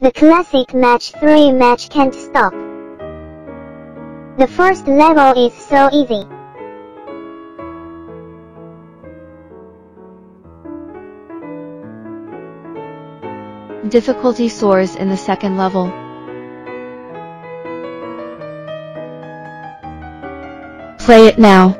The classic match 3 match can't stop. The first level is so easy. Difficulty soars in the second level. Play it now.